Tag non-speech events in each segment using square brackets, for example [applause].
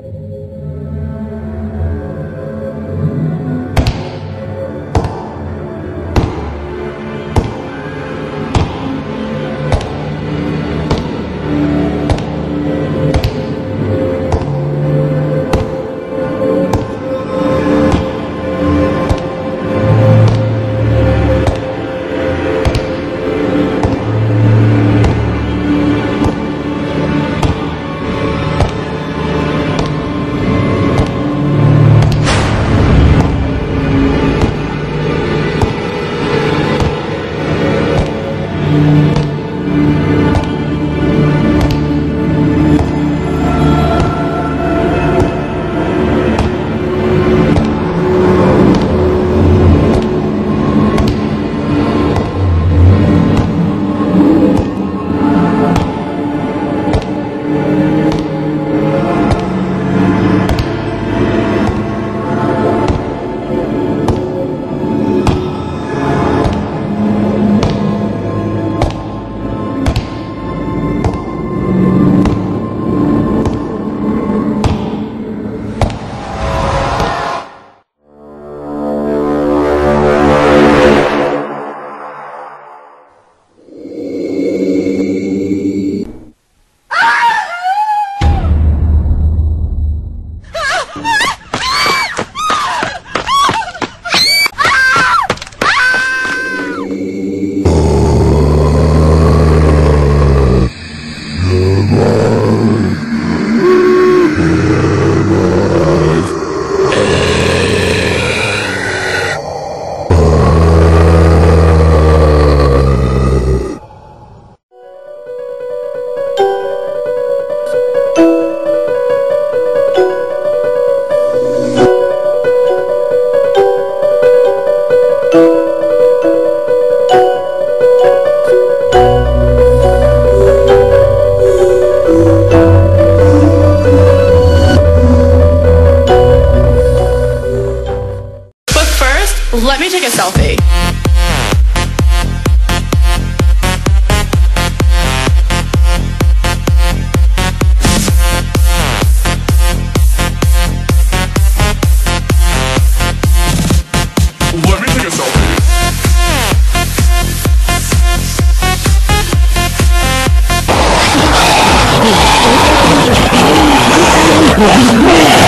But let me take a selfie. Let me take a selfie. Let [laughs]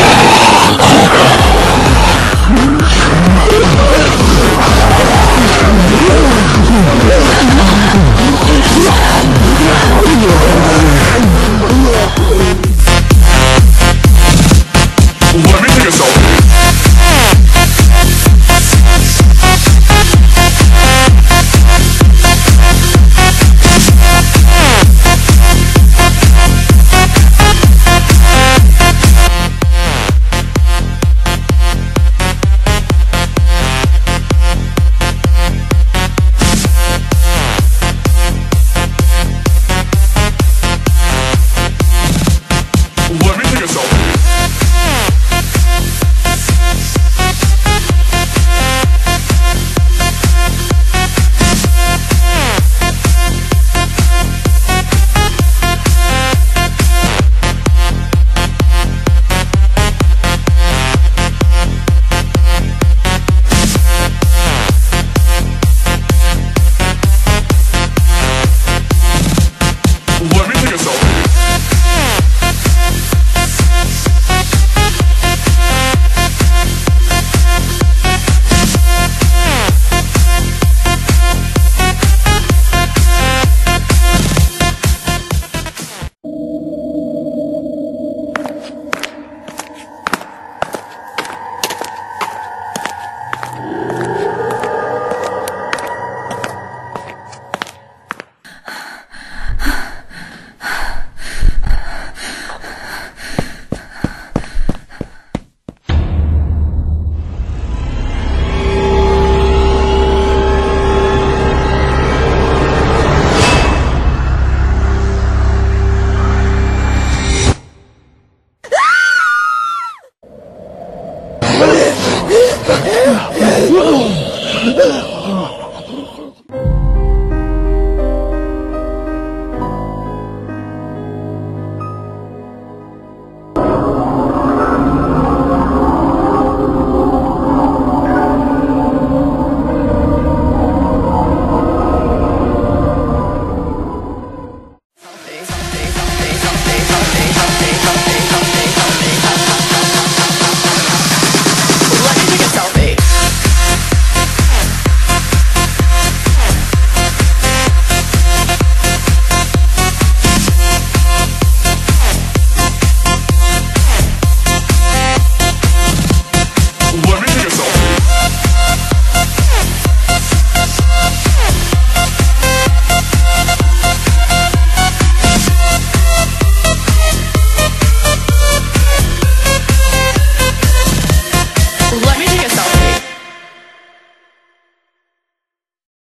Oh,